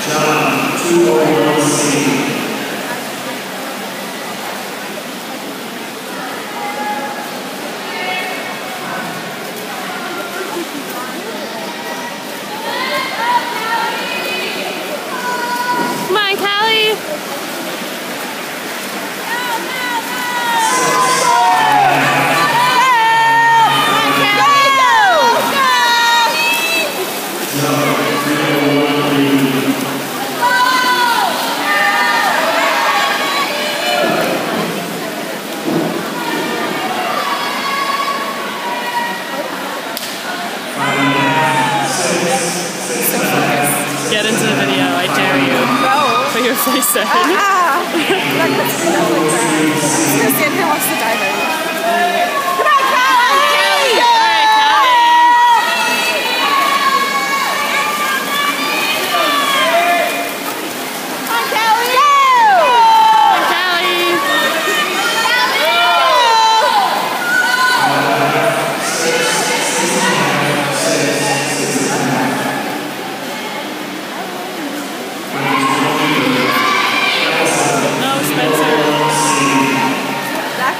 John 2.01c. Your face in. Ah! Up like here and watch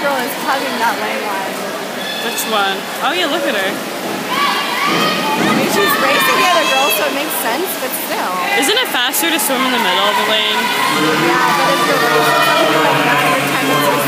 girl is hugging that lane line. Which one? Oh yeah, look at her. I mean, she's racing the other girl, so it makes sense, but still. Isn't it faster to swim in the middle of the lane? Yeah, but if you're racing like